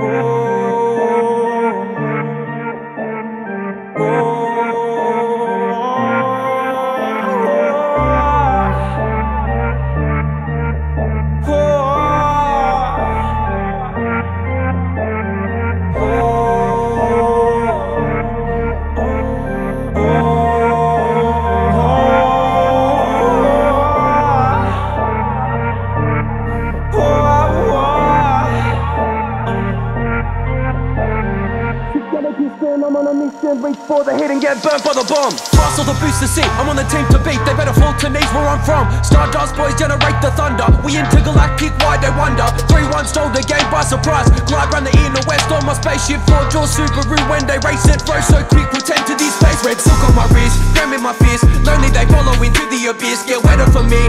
Yeah. Get burnt by the bomb. Off the booster seat, I'm on the team to beat. They better fall to knees where I'm from. Stardust boys generate the thunder. We intergalactic, why they wonder. 3-1 stole the game by surprise. Glide round the and the west on my spaceship. Four jaw Subaru when they race it. Throw so quick, pretend to these space. Red silk on my wrist, grim in my fist. Lonely they follow into the abyss. Get wetter for for me.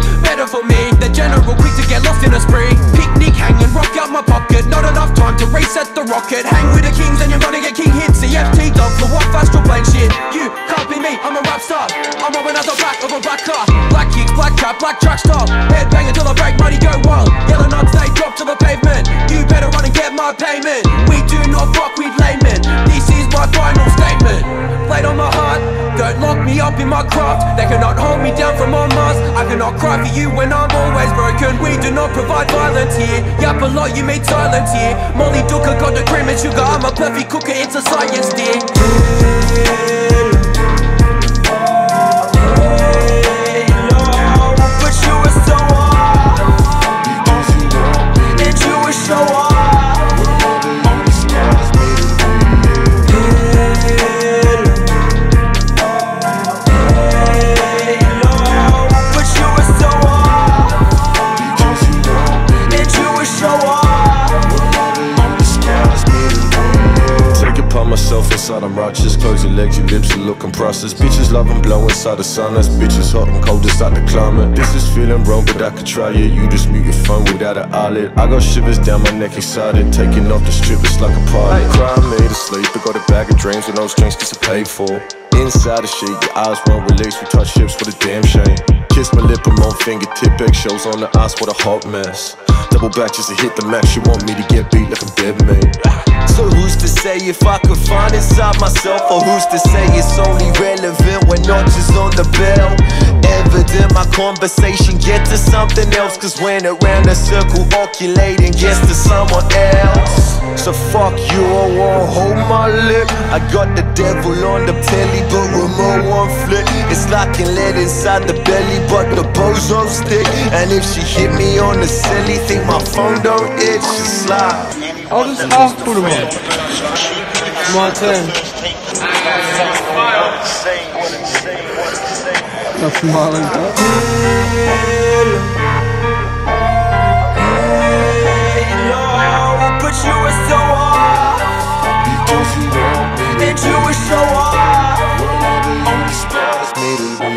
Star. I'm rolling out the back of a black car. Black kicks, black cap, black track stop. Head bang until I break money, go wild. Yellow nuts, they drop to the pavement. You better run and get my payment. We do not fuck with laymen. This is my final statement. Played on my heart, don't lock me up in my craft. They cannot hold me down from on Mars. I cannot cry for you when I'm always broken. We do not provide violence here. Yap a lot, you made silence here. Molly Dooker got the cream and sugar. I'm a perfect cooker, it's a science, dear. I'm righteous. Close your legs, your lips are looking processed Bitches love and blow inside the sun. That's bitches hot and cold inside the climate. This is feeling wrong but I could try it You just mute your phone without an eyelid. I got shivers down my neck excited. Taking off the strip, it's like a party Crime made sleep, I got a bag of dreams With no strings to paid for Inside the sheet, your eyes won't release. We touch ships, what a damn shame. Kiss my lip, I'm on fingertip Eggshells on the ice, what a hot mess. Double back just to hit the max You want me to get beat like a dead man. so who's to say if I could find inside myself Or who's to say it's only relevant when notches on the bell? Evident my conversation get to something else Cause when around a circle oculating gets to someone else. So fuck you, I won't hold my lip I got the devil on the telly but remote won't flip It's like an lead inside the belly but the bozo stick And if she hit me on the silly think my phone don't itch It's like I'll just half put them on. My turn. That's smiling. And you were so hard. But